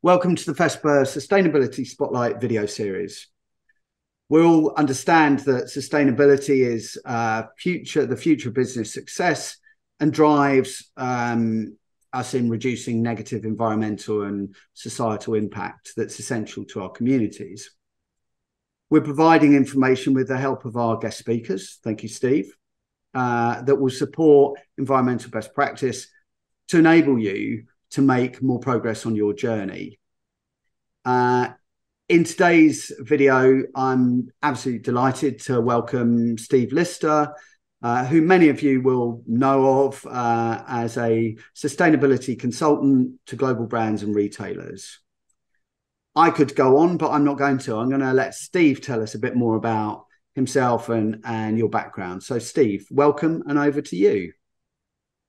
Welcome to the FESPA Sustainability Spotlight video series. We all understand that sustainability is uh, future, the future of business success and drives um, us in reducing negative environmental and societal impact that's essential to our communities. We're providing information with the help of our guest speakers. Thank you, Steve. Uh, that will support environmental best practice to enable you to make more progress on your journey. Uh, in today's video, I'm absolutely delighted to welcome Steve Lister, uh, who many of you will know of uh, as a sustainability consultant to global brands and retailers. I could go on, but I'm not going to. I'm going to let Steve tell us a bit more about himself and, and your background. So, Steve, welcome and over to you.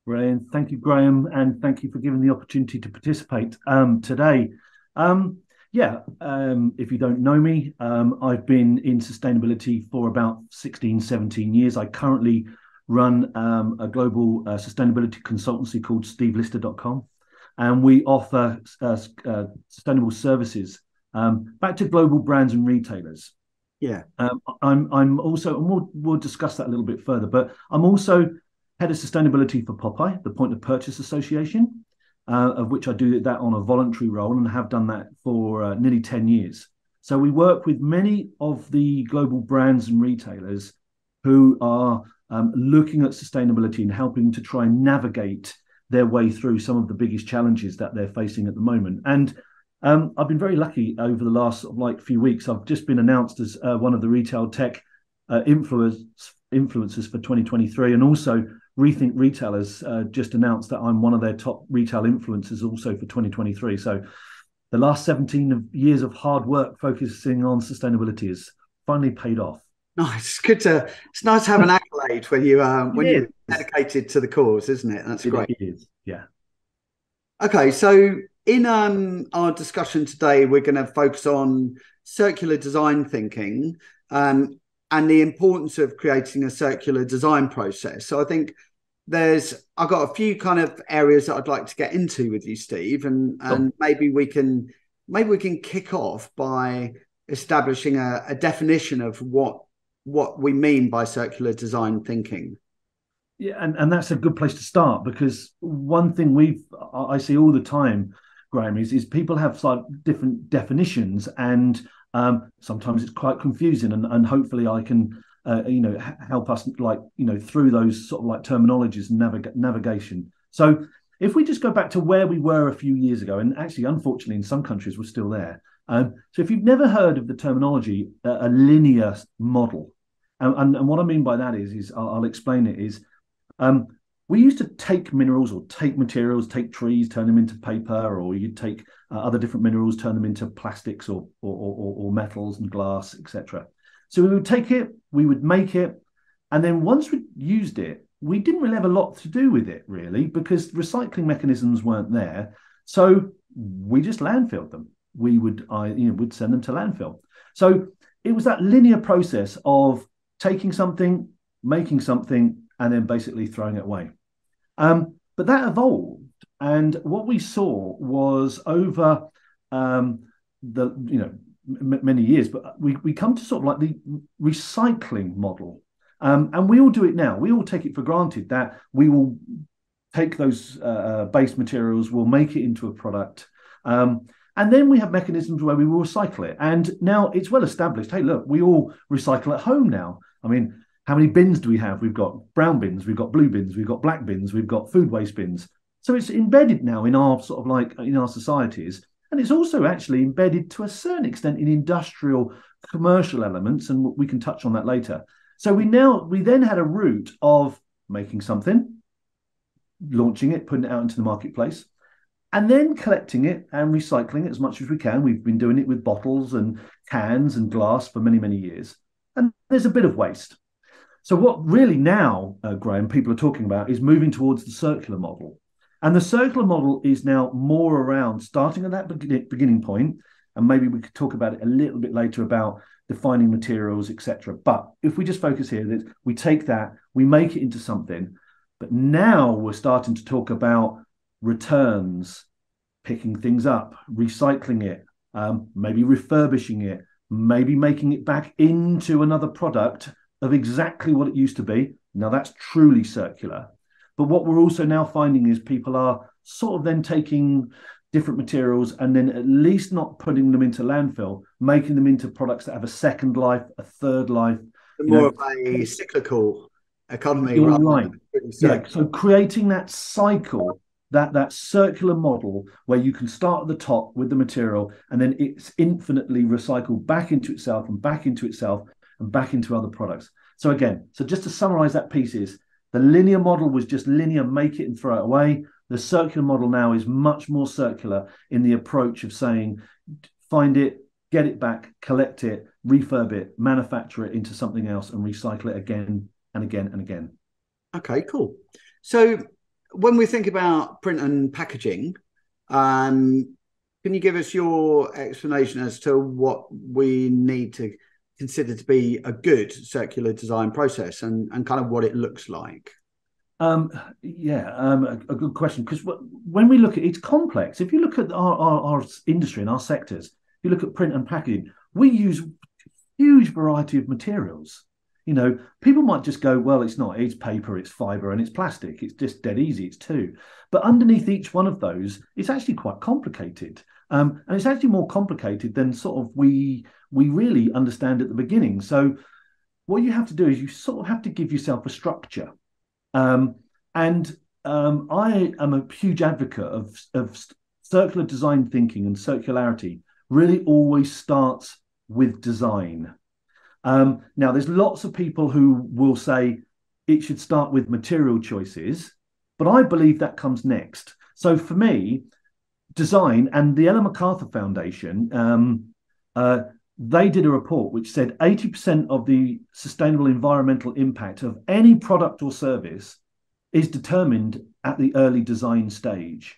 Brilliant. Thank you, Graham, and thank you for giving the opportunity to participate um, today. Um, yeah, um, if you don't know me, um, I've been in sustainability for about 16, 17 years. I currently run um, a global uh, sustainability consultancy called stevelister.com, and we offer uh, uh, sustainable services um, back to global brands and retailers. Yeah, um, I'm. I'm also, and we'll we'll discuss that a little bit further. But I'm also head of sustainability for POPAI, the Point of Purchase Association, uh, of which I do that on a voluntary role and have done that for uh, nearly 10 years. So we work with many of the global brands and retailers who are um, looking at sustainability and helping to try and navigate their way through some of the biggest challenges that they're facing at the moment. And um, I've been very lucky over the last like few weeks. I've just been announced as uh, one of the retail tech uh, influencers influencers for 2023, and also Rethink Retailers uh, just announced that I'm one of their top retail influencers also for 2023. So the last 17 years of hard work focusing on sustainability has finally paid off. Nice. It's good to. It's nice to have an accolade when you um, when you're dedicated to the cause, isn't it? That's it great. It is. Yeah. Okay, so in um, our discussion today, we're going to focus on circular design thinking um, and the importance of creating a circular design process. So I think there's I've got a few kind of areas that I'd like to get into with you, Steve, and and maybe we can maybe we can kick off by establishing a, a definition of what what we mean by circular design thinking. Yeah, and, and that's a good place to start because one thing we've I see all the time, Graham, is, is people have slight different definitions and um, sometimes it's quite confusing and, and hopefully I can uh, you know help us like you know through those sort of like terminologies and navig- navigation so if we just go back to where we were a few years ago and actually unfortunately in some countries we're still there um, so if you've never heard of the terminology uh, a linear model and, and, and, what i mean by that is is i'll, I'll explain it is um, we used to take minerals or take materials, take trees, turn them into paper, or you'd take uh, other different minerals, turn them into plastics or or, or, or metals and glass, etc. So we would take it, we would make it, and then once we used it, we didn't really have a lot to do with it, really, because recycling mechanisms weren't there. So we just landfilled them. We would, I, you know, would send them to landfill. So it was that linear process of taking something, making something, and then basically throwing it away. Um, but that evolved, and what we saw was over um, the, you know, m- many years, but we, we come to sort of like the recycling model. Um, and we all do it now. We all take it for granted that we will take those uh, uh, base materials, we'll make it into a product. Um, and then we have mechanisms where we will recycle it. And now it's well established. Hey, look, we all recycle at home now. I mean, how many bins do we have? We've got brown bins, we've got blue bins, we've got black bins, we've got food waste bins. So it's embedded now in our sort of like in our societies. And it's also actually embedded to a certain extent in industrial commercial elements, and we can touch on that later. So we now we then had a route of making something, launching it, putting it out into the marketplace, and then collecting it and recycling it as much as we can. We've been doing it with bottles and cans and glass for many, many years. And there's a bit of waste. So what really now, uh, Graham, people are talking about is moving towards the circular model. And the circular model is now more around starting at that beginning point, and maybe we could talk about it a little bit later about defining materials, etc. But if we just focus here, that we take that, we make it into something, but now we're starting to talk about returns, picking things up, recycling it, um, maybe refurbishing it, maybe making it back into another product of exactly what it used to be. Now that's truly circular. But what we're also now finding is people are sort of then taking different materials and then at least not putting them into landfill, making them into products that have a second life, a third life. More know, of a cyclical economy. Right. Yeah. So creating that cycle that that circular model where you can start at the top with the material and then it's infinitely recycled back into itself and back into itself and back into other products so again so just to summarize that piece is the linear model was just linear make it and throw it away. The circular model now is much more circular in the approach of saying find it get it back collect it refurb it manufacture it into something else and recycle it again and again and again. Okay cool. So when we think about print and packaging, um, can you give us your explanation as to what we need to consider to be a good circular design process and, and kind of what it looks like? Um, yeah, um, a, a, good question because when we look at it's complex. If you look at our, our, our industry and our sectors, if you look at print and packaging, we use huge variety of materials. You know, people might just go, well, it's not, it's paper, it's fiber, and it's plastic. It's just dead easy, it's two. But underneath each one of those, it's actually quite complicated. Um, and it's actually more complicated than sort of we we really understand at the beginning. So what you have to do is you sort of have to give yourself a structure. Um, and um, I am a huge advocate of, of circular design thinking and circularity really always starts with design. Um, now, there's lots of people who will say it should start with material choices, but I believe that comes next. So for me, design and the Ellen MacArthur Foundation, um, uh, they did a report which said 80% of the sustainable environmental impact of any product or service is determined at the early design stage.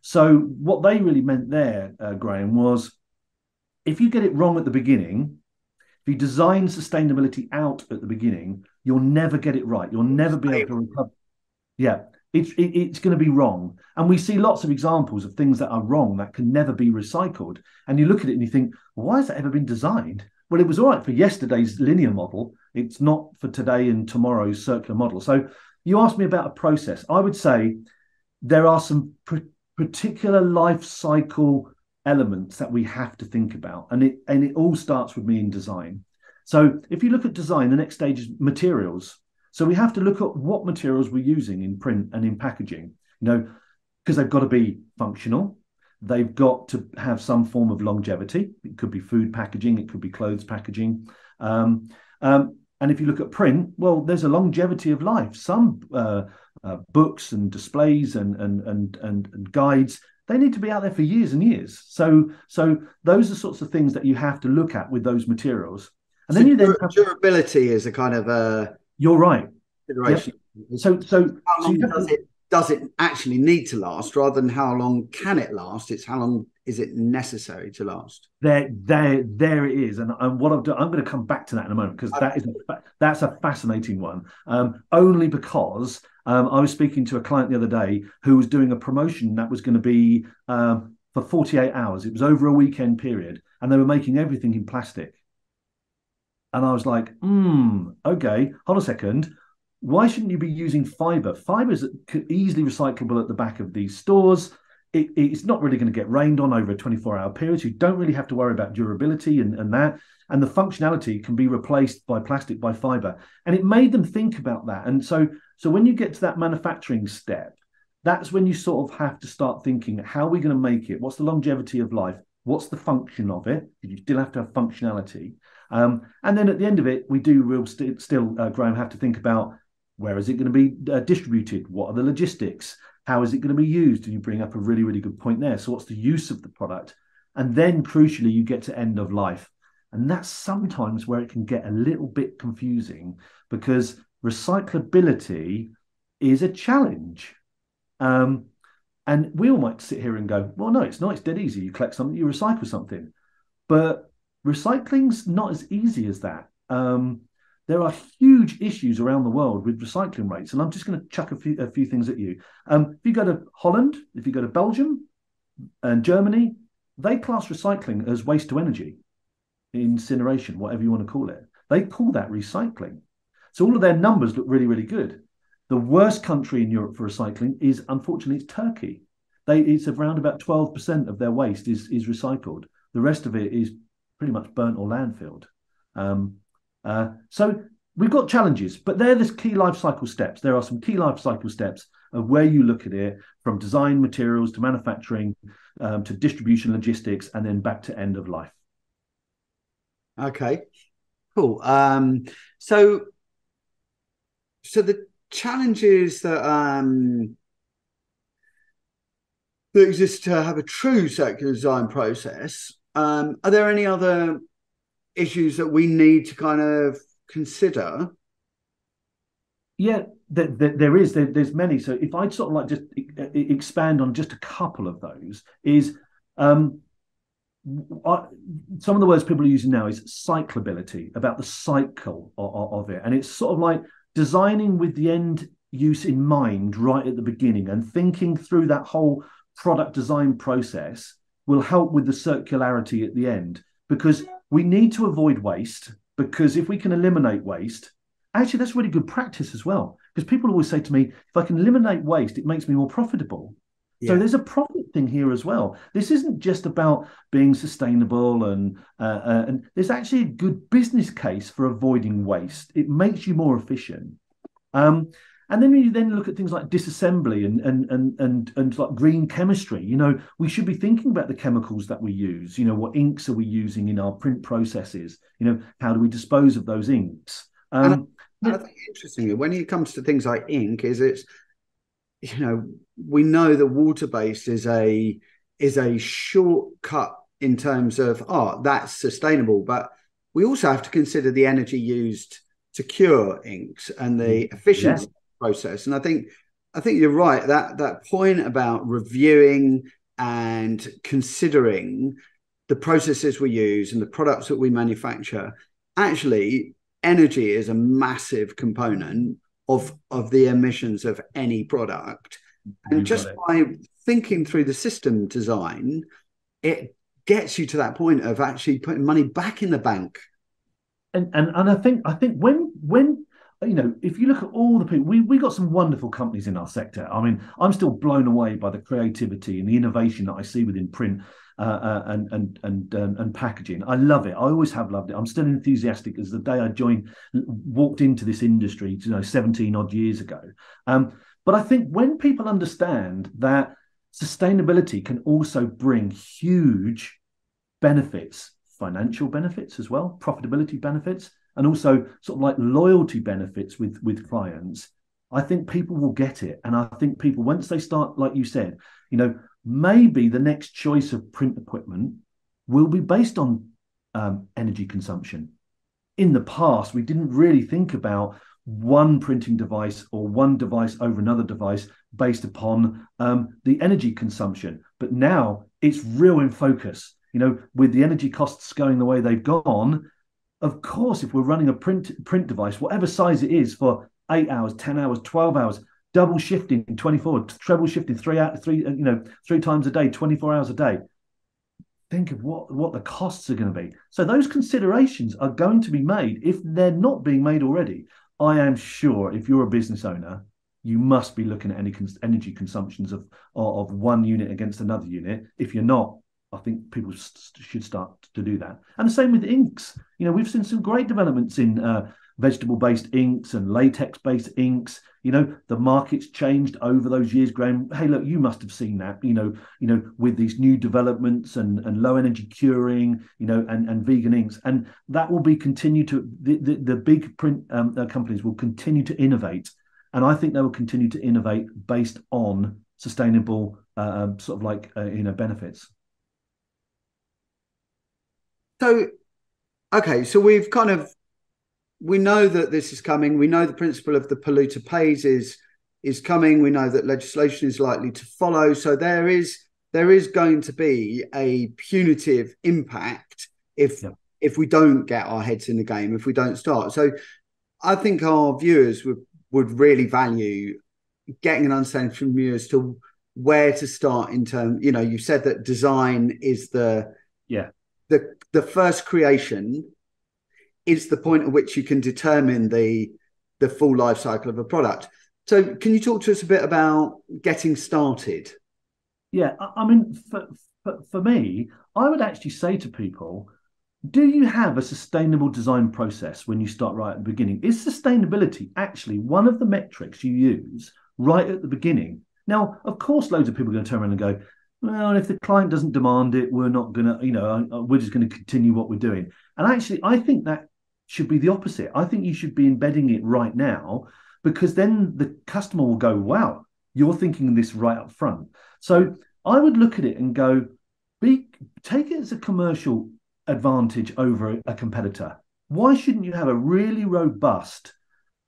So, what they really meant there, uh, Graham, was if you get it wrong at the beginning, if you design sustainability out at the beginning, you'll never get it right. You'll never be able to recover. Yeah, it's it, it's going to be wrong. And we see lots of examples of things that are wrong that can never be recycled. And you look at it and you think, why has that ever been designed? Well, it was all right for yesterday's linear model. It's not for today and tomorrow's circular model. So you asked me about a process. I would say there are some pr- particular life cycle elements that we have to think about and it and it all starts with me in design so if you look at design the next stage is materials so we have to look at what materials we're using in print and in packaging. You know because they've got to be functional. They've got to have some form of longevity. It could be food packaging it could be clothes packaging. Um, um, and if you look at print well there's a longevity of life. Some uh, uh, books and displays and, and and and and guides they need to be out there for years and years. So, so those are sorts of things that you have to look at with those materials. And so then you then have, durability is a kind of a you're right. Consideration. Yep. So, so, how long so does it does it actually need to last, rather than how long can it last? It's how long is it necessary to last? There, there, there it is. And, and what I've done, I'm going to come back to that in a moment because that is a, that's a fascinating one. Um, only because um, I was speaking to a client the other day who was doing a promotion that was going to be um, for 48 hours. It was over a weekend period, and they were making everything in plastic. And I was like, hmm, okay, hold a second. Why shouldn't you be using fiber? Fiber is easily recyclable at the back of these stores. It, it's not really going to get rained on over a 24 hour period. So you don't really have to worry about durability and, and that. And the functionality can be replaced by plastic, by fiber. And it made them think about that. And so so when you get to that manufacturing step, that's when you sort of have to start thinking how are we going to make it? What's the longevity of life? What's the function of it? You still have to have functionality. Um, and then at the end of it, we do real st- still, uh, Graham, have to think about where is it going to be uh, distributed? What are the logistics? How is it going to be used? And you bring up a really, really good point there. So, what's the use of the product? And then, crucially, you get to end of life. And that's sometimes where it can get a little bit confusing because recyclability is a challenge. Um, and we all might sit here and go, well, no, it's not. It's dead easy. You collect something, you recycle something. But recycling's not as easy as that. Um, there are huge issues around the world with recycling rates. And I'm just going to chuck a few, a few things at you. Um, if you go to Holland, if you go to Belgium, and Germany, they class recycling as waste to energy, incineration, whatever you want to call it. They call that recycling. So all of their numbers look really, really good. The worst country in Europe for recycling is, unfortunately, it's Turkey. They, it's around about 12% of their waste is, is recycled. The rest of it is pretty much burnt or landfilled. Um, uh, so we've got challenges, but they're the key life cycle steps. There are some key life cycle steps of where you look at it from design materials to manufacturing um, to distribution logistics and then back to end of life. Okay, cool. Um, so, so the challenges that um, that exist to have a true circular design process. Um, are there any other issues that we need to kind of consider? Yeah, there, there, there is. There, there's many. So if I sort of like just expand on just a couple of those, is um, I, some of the words people are using now is cyclability about the cycle of it, and it's sort of like designing with the end use in mind right at the beginning and thinking through that whole product design process will help with the circularity at the end. Because we need to avoid waste because if we can eliminate waste actually that's really good practice as well. Because people always say to me if i can eliminate waste it makes me more profitable yeah. So there's a profit thing here as well. This isn't just about being sustainable, and uh, uh, and there's actually a good business case for avoiding waste. It makes you more efficient. Um, and then you then look at things like disassembly and and and and and like green chemistry. You know, we should be thinking about the chemicals that we use. You know, what inks are we using in our print processes? You know, how do we dispose of those inks? Um, and I, and I think interestingly, when it comes to things like ink, is it's you know we know that water based is a is a shortcut in terms of oh that's sustainable but we also have to consider the energy used to cure inks and the mm. efficiency yeah. process and i think i think you're right that that point about reviewing and considering the processes we use and the products that we manufacture actually energy is a massive component of of the emissions of any product. And just by thinking through the system design it gets you to that point of actually putting money back in the bank. And and, and i think i think when when you know, if you look at all the people, we we got some wonderful companies in our sector. I mean, I'm still blown away by the creativity and the innovation that I see within print uh, uh, and and and um, and packaging. I love it. I always have loved it. I'm still enthusiastic as the day I joined, walked into this industry, you know, 17 odd years ago. Um, but I think when people understand that sustainability can also bring huge benefits, financial benefits as well, profitability benefits, and also sort of like loyalty benefits with with clients. I think people will get it, and I think people once they start, like you said, you know, maybe the next choice of print equipment will be based on um, energy consumption. In the past, we didn't really think about one printing device or one device over another device based upon um, the energy consumption. But now it's real in focus. You know, with the energy costs going the way they've gone, of course, if we're running a print print device, whatever size it is, for eight hours, ten hours, twelve hours, double shifting 24 treble shifting three out three you know three times a day 24 hours a day. Think of what what the costs are going to be. So those considerations are going to be made. If they're not being made already i am sure if you're a business owner you must be looking at any cons- energy consumptions of of one unit against another unit. If you're not i think people st- should start to do that. And the same with inks. You know we've seen some great developments in uh, vegetable based inks and latex based inks. You know the market's changed over those years graham. Hey look you must have seen that you know you know with these new developments and and low energy curing you know and and vegan inks. And that will be continue to the the, the big print um, uh, companies will continue to innovate. And i think they will continue to innovate based on sustainable uh, sort of like uh, you know benefits. So okay so we've kind of we know that this is coming. We know the principle of the polluter pays is is coming. We know that legislation is likely to follow. So there is there is going to be a punitive impact if yeah. if we don't get our heads in the game, if we don't start. So I think our viewers would would really value getting an understanding from you as to where to start in terms you know you said that design is the yeah the the first creation is the point at which you can determine the the full life cycle of a product so can you talk to us a bit about getting started yeah i, mean for, for, for me i would actually say to people do you have a sustainable design process when you start right at the beginning? Is sustainability actually one of the metrics you use right at the beginning? Now, of course, loads of people are going to turn around and go, well, if the client doesn't demand it, we're not going to, you know, uh, we're just going to continue what we're doing. And actually, I think that should be the opposite. I think you should be embedding it right now because then the customer will go, wow, you're thinking this right up front. So I would look at it and go, be take it as a commercial advantage over a competitor. Why shouldn't you have a really robust,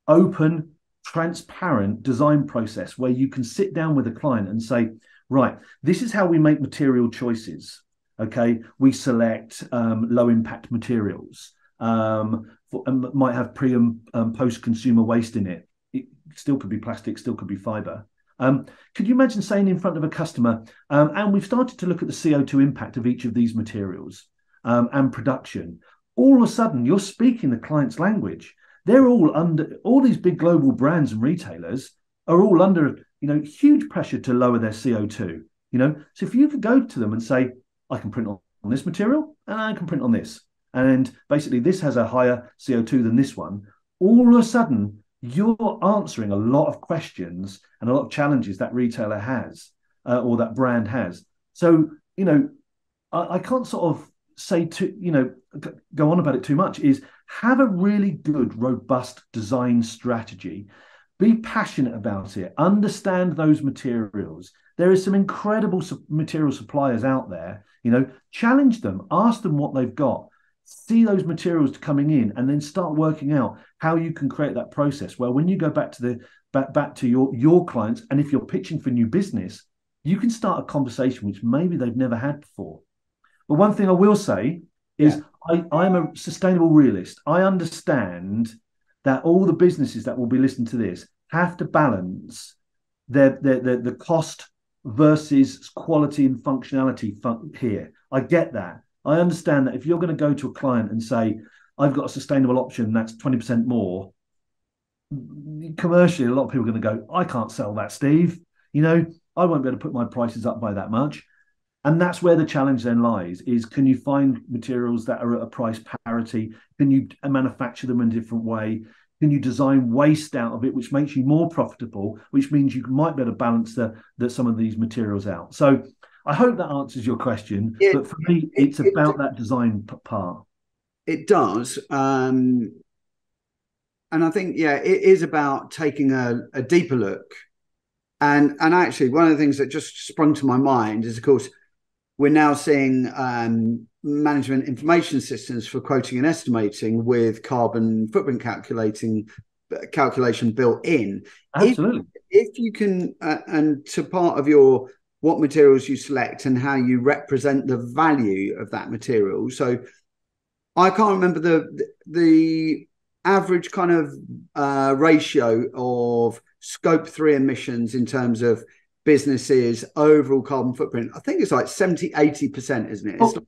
open, transparent design process where you can sit down with a client and say, right, this is how we make material choices. Okay, we select um, low impact materials. Um, for, um, might have pre and um, post consumer waste in it. It still could be plastic, still could be fiber. Um, could you imagine saying in front of a customer, um, and we've started to look at the CO2 impact of each of these materials um, and production, all of a sudden you're speaking the client's language. They're all under all these big global brands and retailers are all under you know huge pressure to lower their CO2. You know, so if you could go to them and say, I can print on this material and I can print on this, and basically this has a higher CO2 than this one, all of a sudden you're answering a lot of questions and a lot of challenges that retailer has uh, or that brand has. So, you know, I, I, can't sort of say to you know go on about it too much is have a really good robust design strategy. Be passionate about it. Understand those materials. There is some incredible material suppliers out there you know. Challenge them. Ask them what they've got see those materials coming in and then start working out how you can create that process where when you go back to the back back to your your clients and if you're pitching for new business you can start a conversation which maybe they've never had before but one thing I will say is yeah. I, I'm a sustainable realist. I understand that all the businesses that will be listening to this have to balance their, their, their the cost versus quality and functionality fun- here. I get that. I understand that if you're going to go to a client and say, I've got a sustainable option that's 20% more, commercially, a lot of people are going to go, I can't sell that, Steve. You know, I won't be able to put my prices up by that much. And that's where the challenge then lies is can you find materials that are at a price parity? Can you manufacture them in a different way? Can you design waste out of it which makes you more profitable which means you might be able to balance the, the some of these materials out? So i hope that answers your question it, but for me it's it, about it, that design part it does um and i think yeah it is about taking a, a deeper look and and actually one of the things that just sprung to my mind is of course we're now seeing um, management information systems for quoting and estimating with carbon footprint calculating calculation built in. Absolutely. If, if you can, uh, and to part of your what materials you select and how you represent the value of that material. So I can't remember the the average kind of uh, ratio of scope three emissions in terms of businesses overall carbon footprint i think it's like 70 80% isn't it oh, like...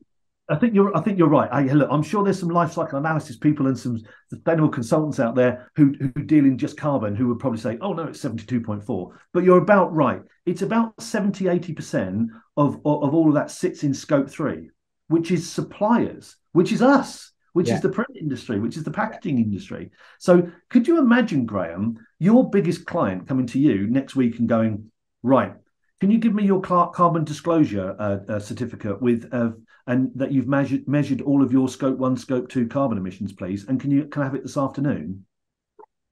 i think you're i think you're right I, look i'm sure there's some life cycle analysis people and some sustainable consultants out there who, who deal in just carbon who would probably say oh no it's 72.4 but you're about right it's about 70 80% of, of, of all of that sits in scope 3 which is suppliers which is us which yeah. is the print industry, which is the packaging industry. So, could you imagine, Graham, your biggest client coming to you next week and going, Right. Can you give me your carbon disclosure uh, uh, certificate with uh, and that you've measured measured all of your scope one, scope two carbon emissions, please? And can you can I have it this afternoon?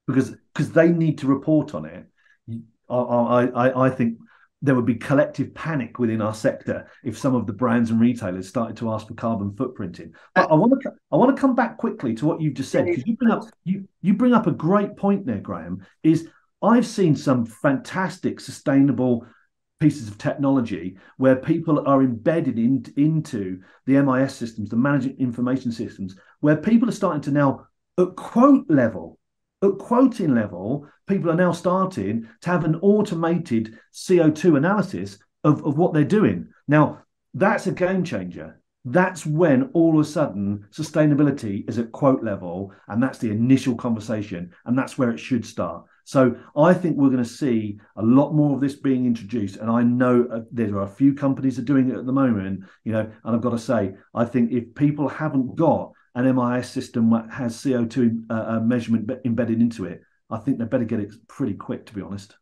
Because because they need to report on it. I, I I think there would be collective panic within our sector if some of the brands and retailers started to ask for carbon footprinting. But I want to I want to come back quickly to what you've just said because you bring up you you bring up a great point there, Graham. Is I've seen some fantastic sustainable pieces of technology where people are embedded in, into the MIS systems, the management information systems, where people are starting to now, at quote level, At quoting level, people are now starting to have an automated CO2 analysis of, of what they're doing. Now, that's a game changer. That's when all of a sudden sustainability is at quote level, and that's the initial conversation, and that's where it should start. So I think we're going to see a lot more of this being introduced, and I know uh, there are a few companies that are doing it at the moment. You know, and I've got to say, I think if people haven't got an MIS system that has CO2 uh, uh, measurement embedded into it, I think they better get it pretty quick, to be honest.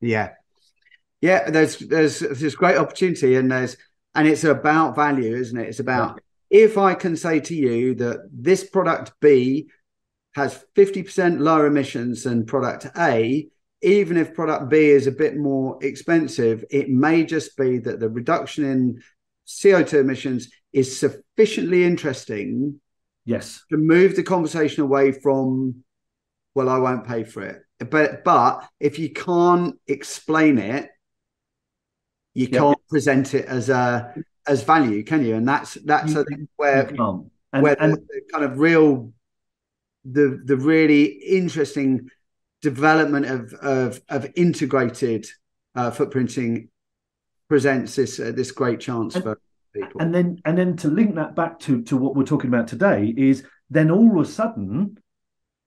Yeah, yeah. There's there's there's great opportunity, and there's and it's about value, isn't it? It's about yeah. if I can say to you that this product B has 50% lower emissions than product A, even if product B is a bit more expensive, it may just be that the reduction in CO2 emissions is sufficiently interesting yes. to move the conversation away from well i won't pay for it. But but if you can't explain it you can't present it as a as value can you? And that's that's i think where and, where and, the, the kind of real the the really interesting development of of of integrated uh, footprinting presents this uh, this great chance and, for people. And then and then to link that back to to what we're talking about today is then all of a sudden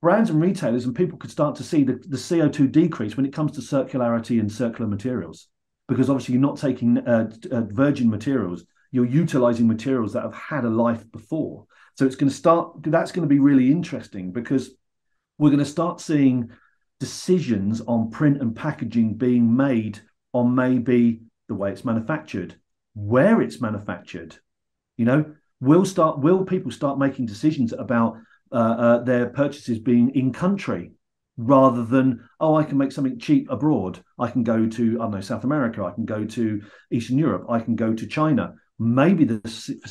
brands and retailers and people could start to see the, the CO2 decrease when it comes to circularity and circular materials because obviously you're not taking uh, uh, virgin materials you're utilizing materials that have had a life before so it's going to start that's going to be really interesting because we're going to start seeing decisions on print and packaging being made on maybe the way it's manufactured, where it's manufactured. You know, will start will people start making decisions about uh, uh, their purchases being in country rather than oh I can make something cheap abroad. I can go to I don't know South America. I can go to Eastern Europe. I can go to China. Maybe the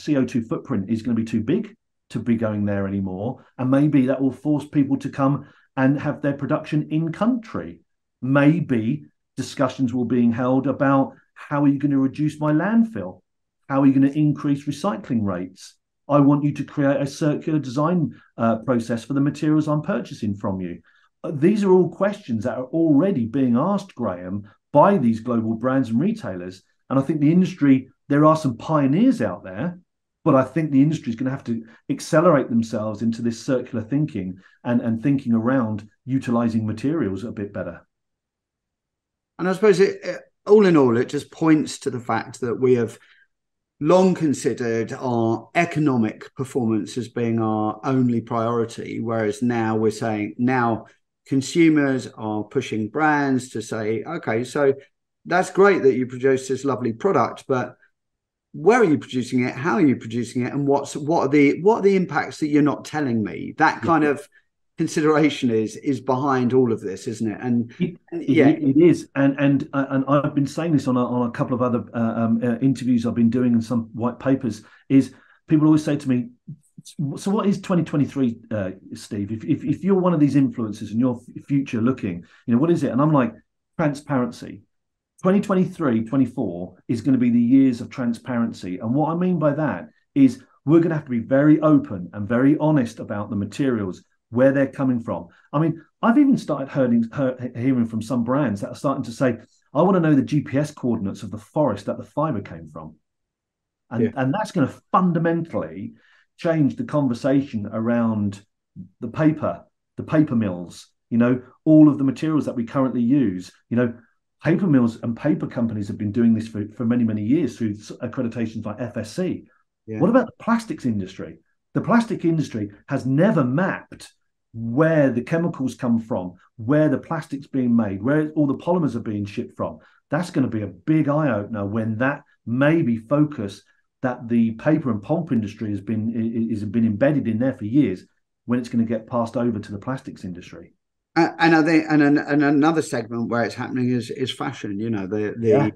CO two footprint is going to be too big to be going there anymore, and maybe that will force people to come and have their production in country. Maybe discussions will being held about how are you going to reduce my landfill? How are you going to increase recycling rates? I want you to create a circular design uh, process for the materials I'm purchasing from you. Uh, these are all questions that are already being asked, Graham, by these global brands and retailers. And I think the industry, there are some pioneers out there, but I think the industry is going to have to accelerate themselves into this circular thinking and, and thinking around utilizing materials a bit better. And I suppose it, it all in all, it just points to the fact that we have long considered our economic performance as being our only priority, whereas now we're saying now consumers are pushing brands to say, okay, so that's great that you produce this lovely product, but where are you producing it? How are you producing it? And what's what are the what are the impacts that you're not telling me? That kind yeah. of consideration is is behind all of this, isn't it? And, it, yeah, it, is. And and uh, and I've been saying this on a, on a couple of other uh, um, uh, interviews I've been doing and some white papers. Is people always say to me, "So what is 2023, uh, Steve? If, if if you're one of these influencers and you're future looking, you know what is it?" And I'm like, transparency. 2023, 24 is going to be the years of transparency. And what I mean by that is we're going to have to be very open and very honest about the materials where they're coming from. I mean, I've even started hearing, hearing from some brands that are starting to say, I want to know the GPS coordinates of the forest that the fiber came from. And, yeah. and that's going to fundamentally change the conversation around the paper, the paper mills, you know, all of the materials that we currently use. You know, paper mills and paper companies have been doing this for, for many, many years through accreditations like FSC. Yeah. What about the plastics industry? The plastic industry has never mapped where the chemicals come from, where the plastic's being made, where all the polymers are being shipped from. That's going to be a big eye opener when that maybe focus that the paper and pulp industry has been is been embedded in there for years when it's going to get passed over to the plastics industry. And I think, and, and another segment where it's happening is is fashion. You know, the the yeah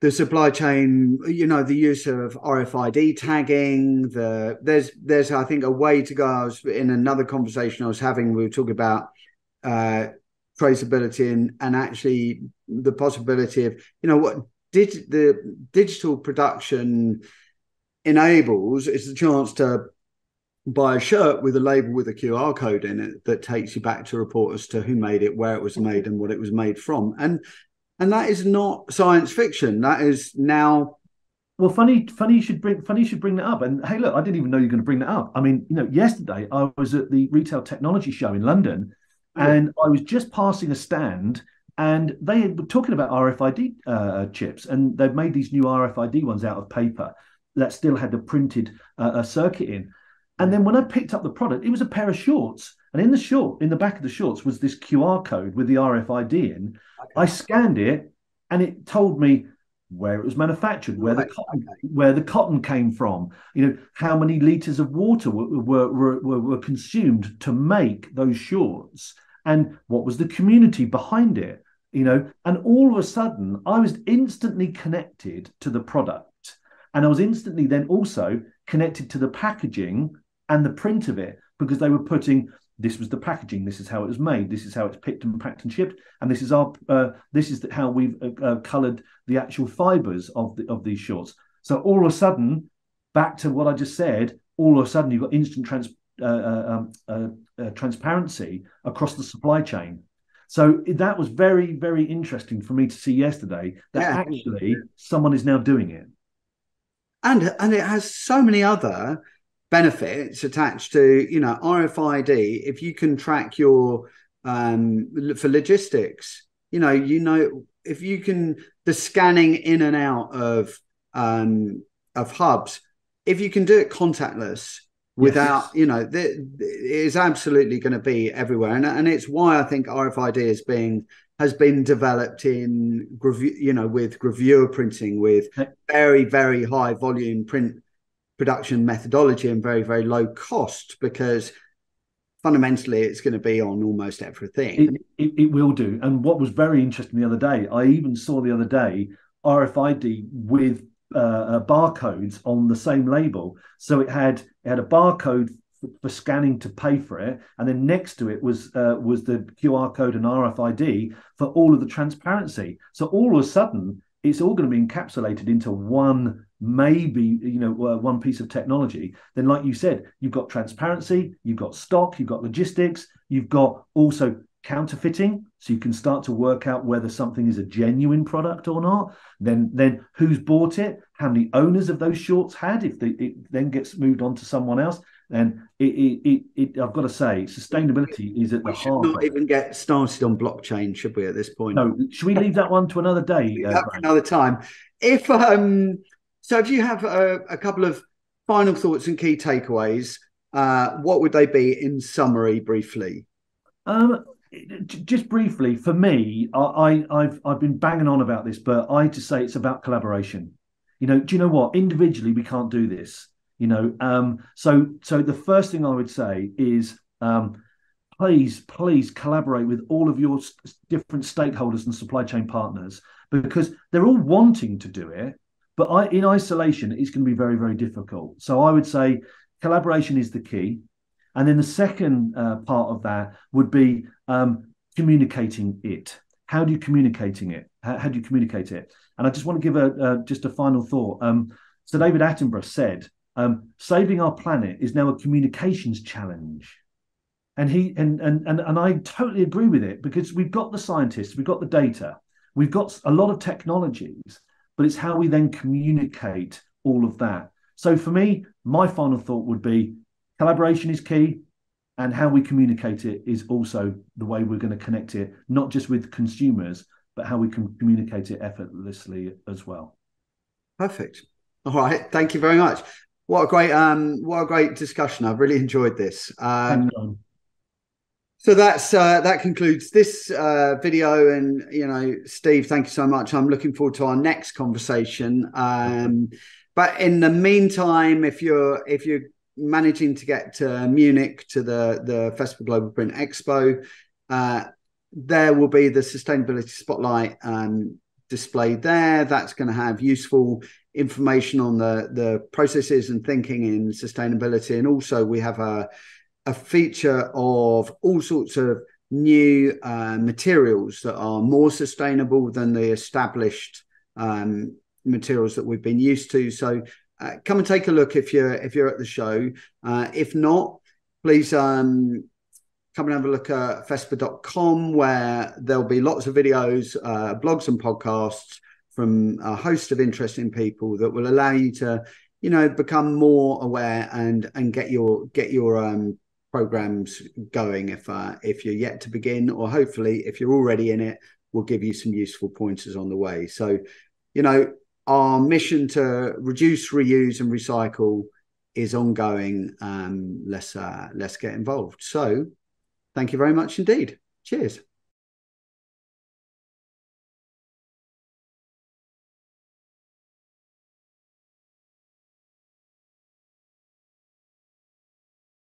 the supply chain, you know, the use of RFID tagging, the there's there's I think a way to go. I was in another conversation I was having, we were talking about uh, traceability and and actually the possibility of you know what did the digital production enables is the chance to buy a shirt with a label with a QR code in it that takes you back to report as to who made it, where it was made, and what it was made from. And and that is not science fiction. That is now. Well, funny, funny you should bring funny you should bring that up. And hey, look, I didn't even know you're going to bring that up. I mean, you know, yesterday I was at the Retail Technology Show in London, and I was just passing a stand, and they were talking about RFID uh, chips, and they've made these new RFID ones out of paper that still had the printed uh, circuit in. And then when I picked up the product, it was a pair of shorts. And in the short, in the back of the shorts was this QR code with the RFID in. Okay. I scanned it and it told me where it was manufactured, where right. the cotton, okay. where the cotton came from, you know, how many liters of water were, were, were, were consumed to make those shorts, and what was the community behind it, you know. And all of a sudden, I was instantly connected to the product, and I was instantly then also connected to the packaging and the print of it because they were putting this was the packaging this is how it was made this is how it's picked and packed and shipped and this is our uh, this is how we've uh, uh, colored the actual fibers of the, of these shorts. So all of a sudden back to what i just said all of a sudden you've got instant trans, uh, uh, um, uh, transparency across the supply chain. So that was very very interesting for me to see yesterday that yeah. actually someone is now doing it. And and it has so many other benefits attached to you know RFID if you can track your um for logistics you know you know if you can the scanning in and out of um of hubs if you can do it contactless without yes. you know it is absolutely going to be everywhere and, and it's why i think rfid is being has been developed in you know with gravure printing with very very high volume print production methodology and very very low cost because fundamentally it's going to be on almost everything. It, it, it, will do. And what was very interesting the other day i even saw the other day rfid with uh, uh, barcodes on the same label. So it had it had a barcode for, scanning to pay for it. And then next to it was uh, was the qr code and rfid for all of the transparency. So all of a sudden it's all going to be encapsulated into one maybe you know one piece of technology then like you said you've got transparency you've got stock you've got logistics you've got also counterfeiting. So you can start to work out whether something is a genuine product or not. Then then who's bought it? How many owners of those shorts had? If they, it then gets moved on to someone else. Then it, it, it, it I've got to say sustainability is at we the heart not even get started on blockchain should we at this point? No. Should we leave that one to another day uh, another time? If um so, if you have a, a couple of final thoughts and key takeaways, uh, what would they be in summary, briefly? Um, just briefly, for me, I, have I've been banging on about this, but I just say it's about collaboration. You know, do you know what? Individually, we can't do this. You know, um, so so the first thing I would say is um, please, please collaborate with all of your different stakeholders and supply chain partners because they're all wanting to do it but I, in isolation, it's going to be very, very difficult. So I would say collaboration is the key. And then the second uh, part of that would be um, communicating it. How do you communicating it? How, how, do you communicate it? And I just want to give a just a final thought. Um, so David Attenborough said, um, "Saving our planet is now a communications challenge." And he and, and and and I totally agree with it because we've got the scientists, we've got the data, we've got a lot of technologies, but it's how we then communicate all of that. So for me, my final thought would be collaboration is key, and how we communicate it is also the way we're going to connect it, not just with consumers, but how we can communicate it effortlessly as well. Perfect. All right. Thank you very much. What a great um what a great discussion. I've really enjoyed this. Um, so that's uh, that concludes this uh, video, and you know, Steve, thank you so much. I'm looking forward to our next conversation. Um, but in the meantime, if you're if you're managing to get to Munich to the the FESPA Global Print Expo, uh, there will be the sustainability spotlight um, displayed there. That's going to have useful information on the the processes and thinking in sustainability, and also we have a a feature of all sorts of new uh, materials that are more sustainable than the established um, materials that we've been used to. So uh, come and take a look if you're if you're at the show. Uh, if not, please um, come and have a look at fespa.com where there'll be lots of videos, uh, blogs, and podcasts from a host of interesting people that will allow you to, you know, become more aware and and get your get your um, programs going if uh, if you're yet to begin, or hopefully if you're already in it, we'll give you some useful pointers on the way. So, you know, our mission to reduce, reuse, and recycle is ongoing. Um, let's uh, let's get involved. So, thank you very much indeed. Cheers.